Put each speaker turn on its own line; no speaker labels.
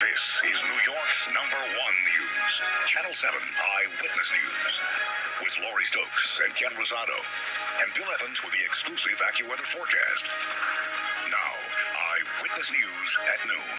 This is New York's number one news, Channel 7 Eyewitness News, with Lori Stokes and Ken Rosato, and Bill Evans with the exclusive AccuWeather forecast. Now, Eyewitness News at noon.